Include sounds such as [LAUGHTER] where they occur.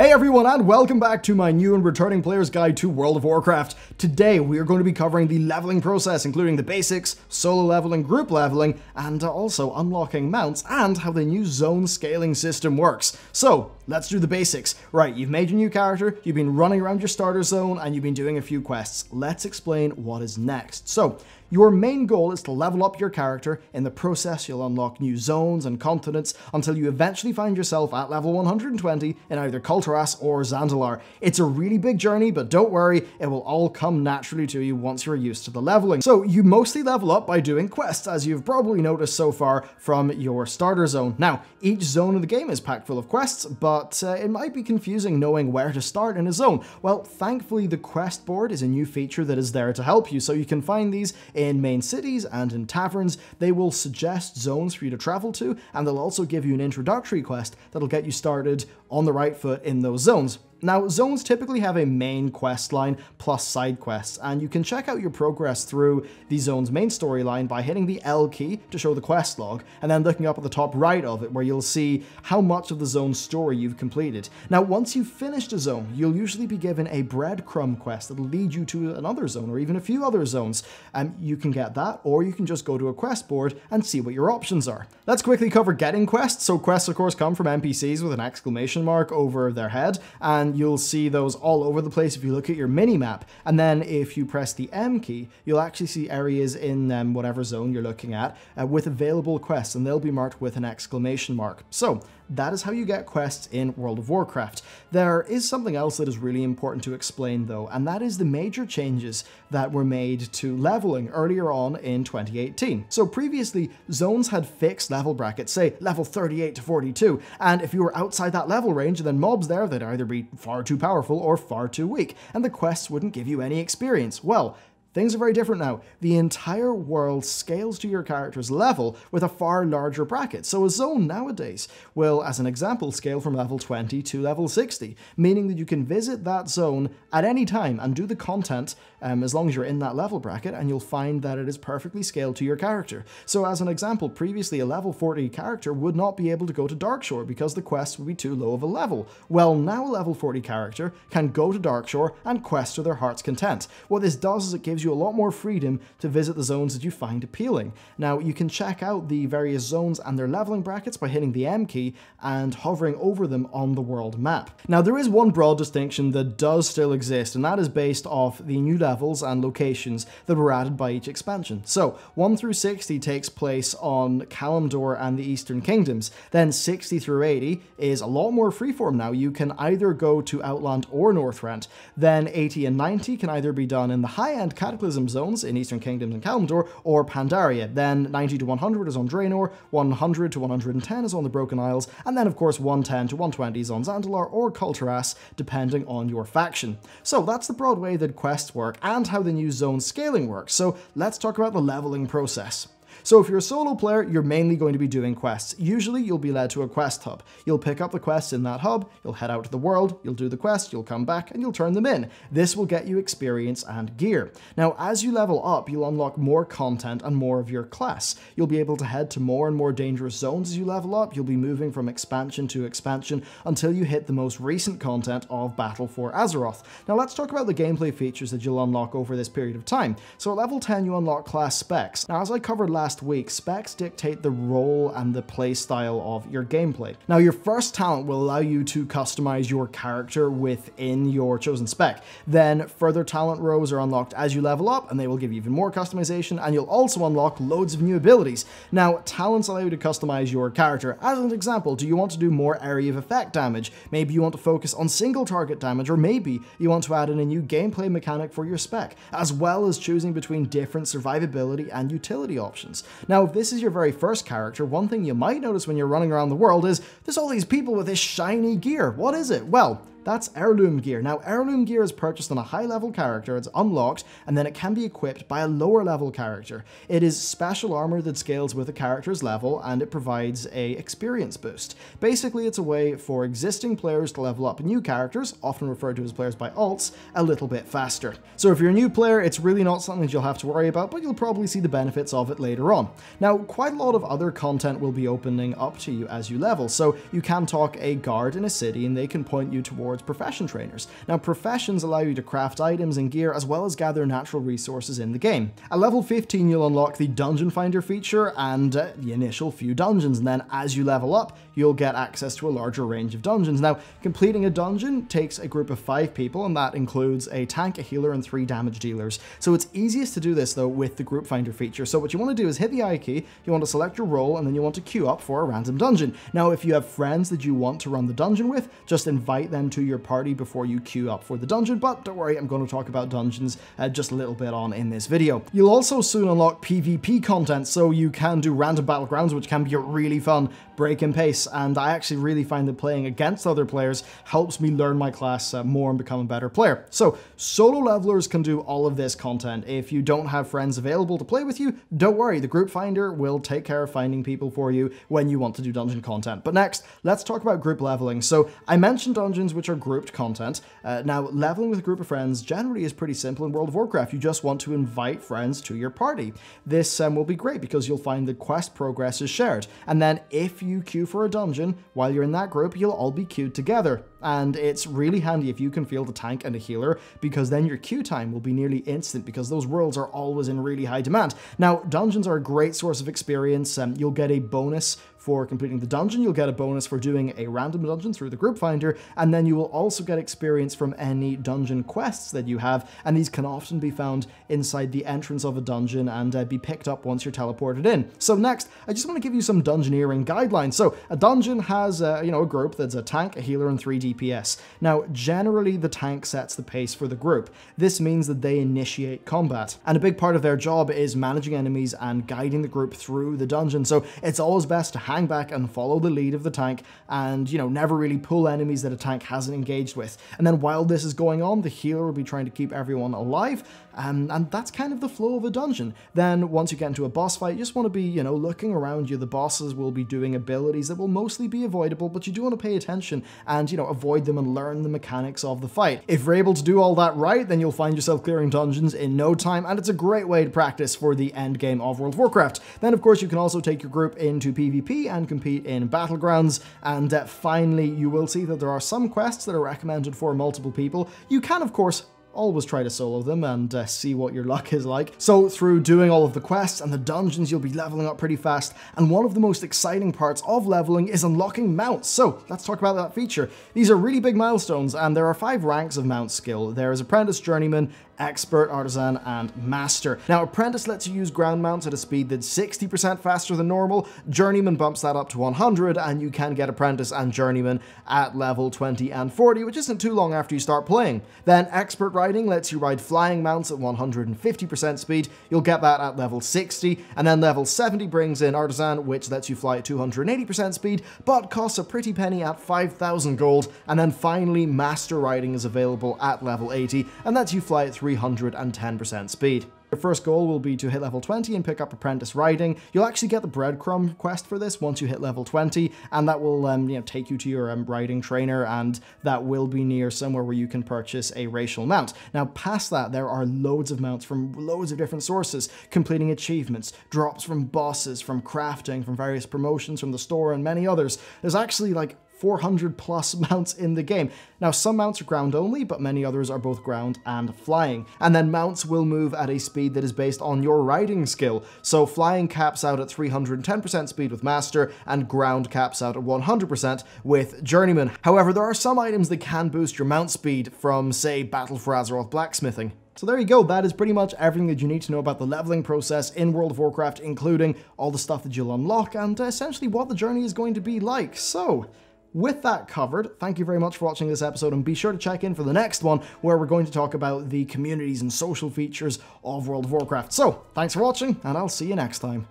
Hey everyone and welcome back to my new and returning player's guide to World of Warcraft. Today we are going to be covering the leveling process including the basics, solo leveling, group leveling, and also unlocking mounts and how the new zone scaling system works. So let's do the basics. Right, you've made your new character, you've been running around your starter zone, and you've been doing a few quests. Let's explain what is next. So your main goal is to level up your character. In the process, you'll unlock new zones and continents until you eventually find yourself at level 120 in either Kul Tiras or Zandalar. It's a really big journey, but don't worry, it will all come naturally to you once you're used to the leveling. So you mostly level up by doing quests, as you've probably noticed so far from your starter zone. Now, each zone of the game is packed full of quests, but uh, it might be confusing knowing where to start in a zone. Well, thankfully, the quest board is a new feature that is there to help you, so you can find these in main cities and in taverns. They will suggest zones for you to travel to, and they'll also give you an introductory quest that'll get you started on the right foot in those zones. Now, zones typically have a main quest line plus side quests, and you can check out your progress through the zone's main storyline by hitting the L key to show the quest log, and then looking up at the top right of it where you'll see how much of the zone's story you've completed. Now, once you've finished a zone, you'll usually be given a breadcrumb quest that'll lead you to another zone or even a few other zones. And you can get that, or you can just go to a quest board and see what your options are. Let's quickly cover getting quests. So quests, of course, come from NPCs with an exclamation mark over their head, and and you'll see those all over the place if you look at your mini map. And then if you press the M key, you'll actually see areas in um, whatever zone you're looking at uh, with available quests, and they'll be marked with an exclamation mark. So that is how you get quests in World of Warcraft. There is something else that is really important to explain though, and that is the major changes that were made to leveling earlier on in 2018. So previously, zones had fixed level brackets, say level 38 to 42, and if you were outside that level range, then mobs there, they'd either be far too powerful or far too weak, and the quests wouldn't give you any experience. Well, Things are very different now. The entire world scales to your character's level with a far larger bracket. So a zone nowadays will, as an example, scale from level 20 to level 60, meaning that you can visit that zone at any time and do the content um, as long as you're in that level bracket, and you'll find that it is perfectly scaled to your character. So as an example, previously a level 40 character would not be able to go to Darkshore because the quest would be too low of a level. Well, now a level 40 character can go to Darkshore and quest to their heart's content. What this does is it gives gives you a lot more freedom to visit the zones that you find appealing. Now, you can check out the various zones and their leveling brackets by hitting the M key and hovering over them on the world map. Now, there is one broad distinction that does still exist, and that is based off the new levels and locations that were added by each expansion. So, 1 through 60 takes place on Kalimdor and the Eastern Kingdoms. Then 60 through 80 is a lot more freeform now. You can either go to Outland or Northrend. Then 80 and 90 can either be done in the high-end Cataclysm zones in Eastern Kingdoms and Kalimdor, or Pandaria. Then 90 to 100 is on Draenor, 100 to 110 is on the Broken Isles, and then of course 110 to 120 is on Zandalar or Kul Tiras, depending on your faction. So that's the broad way that quests work and how the new zone scaling works. So let's talk about the leveling process. So if you're a solo player, you're mainly going to be doing quests. Usually you'll be led to a quest hub. You'll pick up the quests in that hub, you'll head out to the world, you'll do the quest, you'll come back, and you'll turn them in. This will get you experience and gear. Now, as you level up, you'll unlock more content and more of your class. You'll be able to head to more and more dangerous zones as you level up. You'll be moving from expansion to expansion until you hit the most recent content of Battle for Azeroth. Now let's talk about the gameplay features that you'll unlock over this period of time. So at level 10, you unlock class specs. Now as I covered last last week, specs dictate the role and the playstyle of your gameplay. Now, your first talent will allow you to customize your character within your chosen spec. Then further talent rows are unlocked as you level up, and they will give you even more customization, and you'll also unlock loads of new abilities. Now, talents allow you to customize your character. As an example, do you want to do more area of effect damage? Maybe you want to focus on single target damage, or maybe you want to add in a new gameplay mechanic for your spec, as well as choosing between different survivability and utility options. Now, if this is your very first character, one thing you might notice when you're running around the world is there's all these people with this shiny gear. What is it? Well, that's heirloom gear. Now, heirloom gear is purchased on a high level character, it's unlocked, and then it can be equipped by a lower level character. It is special armor that scales with a character's level, and it provides a experience boost. Basically, it's a way for existing players to level up new characters, often referred to as players by alts, a little bit faster. So if you're a new player, it's really not something that you'll have to worry about, but you'll probably see the benefits of it later on. Now, quite a lot of other content will be opening up to you as you level, so you can talk a guard in a city, and they can point you towards towards profession trainers. Now, professions allow you to craft items and gear as well as gather natural resources in the game. At level 15, you'll unlock the Dungeon Finder feature and uh, the initial few dungeons, and then as you level up, you'll get access to a larger range of dungeons. Now, completing a dungeon takes a group of five people, and that includes a tank, a healer, and three damage dealers. So it's easiest to do this though with the group finder feature. So what you want to do is hit the I key, you want to select your role, and then you want to queue up for a random dungeon. Now, if you have friends that you want to run the dungeon with, just invite them to your party before you queue up for the dungeon. But don't worry, I'm going to talk about dungeons uh, just a little bit on in this video. You'll also soon unlock PvP content, so you can do random battlegrounds, which can be a really fun break in pace. And I actually really find that playing against other players helps me learn my class uh, more and become a better player. So solo levelers can do all of this content. If you don't have friends available to play with you, don't worry, the group finder will take care of finding people for you when you want to do dungeon content. But next, let's talk about group leveling. So I mentioned dungeons which are grouped content. Uh, now, leveling with a group of friends generally is pretty simple in World of Warcraft. You just want to invite friends to your party. This um, will be great because you'll find the quest progress is shared. And then if you queue for a dungeon, while you're in that group, you'll all be queued together. And it's really handy if you can field a tank and a healer, because then your queue time will be nearly instant because those worlds are always in really high demand. Now, dungeons are a great source of experience. Um, you'll get a bonus for completing the dungeon, you'll get a bonus for doing a random dungeon through the group finder, and then you will also get experience from any dungeon quests that you have, and these can often be found inside the entrance of a dungeon and uh, be picked up once you're teleported in. So next, I just want to give you some dungeoneering guidelines. So a dungeon has, uh, you know, a group that's a tank, a healer, and three DPS. Now, generally the tank sets the pace for the group. This means that they initiate combat, and a big part of their job is managing enemies and guiding the group through the dungeon. So it's always best to hang back and follow the lead of the tank and, you know, never really pull enemies that a tank hasn't engaged with. And then while this is going on, the healer will be trying to keep everyone alive, um, and that's kind of the flow of a dungeon. Then once you get into a boss fight, you just want to be, you know, looking around you. The bosses will be doing abilities that will mostly be avoidable, but you do want to pay attention and, you know, avoid them and learn the mechanics of the fight. If you're able to do all that right, then you'll find yourself clearing dungeons in no time, and it's a great way to practice for the end game of World of Warcraft. Then, of course, you can also take your group into PvP and compete in battlegrounds. And uh, finally, you will see that there are some quests that are recommended for multiple people. You can, of course, always try to solo them and uh, see what your [LAUGHS] luck is like. So through doing all of the quests and the dungeons, you'll be leveling up pretty fast. And one of the most exciting parts of leveling is unlocking mounts. So let's talk about that feature. These are really big milestones and there are five ranks of mount skill. There is Apprentice, Journeyman, Expert, Artisan, and Master. Now, Apprentice lets you use ground mounts at a speed that's 60% faster than normal, Journeyman bumps that up to 100, and you can get Apprentice and Journeyman at level 20 and 40, which isn't too long after you start playing. Then Expert Riding lets you ride flying mounts at 150% speed, you'll get that at level 60, and then level 70 brings in Artisan, which lets you fly at 280% speed, but costs a pretty penny at 5,000 gold, and then finally Master Riding is available at level 80, and lets you fly at 310% speed. Your first goal will be to hit level 20 and pick up Apprentice Riding. You'll actually get the breadcrumb quest for this once you hit level 20, and that will um, you know, take you to your um, riding trainer, and that will be near somewhere where you can purchase a racial mount. Now, past that, there are loads of mounts from loads of different sources, completing achievements, drops from bosses, from crafting, from various promotions from the store, and many others. There's actually like 400 plus [LAUGHS] mounts in the game. Now, some mounts are ground only, but many others are both ground and flying. And then mounts will move at a speed that is based on your riding skill. So flying caps out at 310% speed with Master, and ground caps out at 100% with Journeyman. However, there are some items that can boost your mount speed from, say, Battle for Azeroth blacksmithing. So there you go, that is pretty much everything that you need to know about the leveling process in World of Warcraft, including all the stuff that you'll unlock and uh, essentially what the journey is going to be like. So, with that covered, thank you very much for watching this episode and be sure to check in for the next one where we're going to talk about the communities and social features of World of Warcraft. So, thanks for watching and I'll see you next time.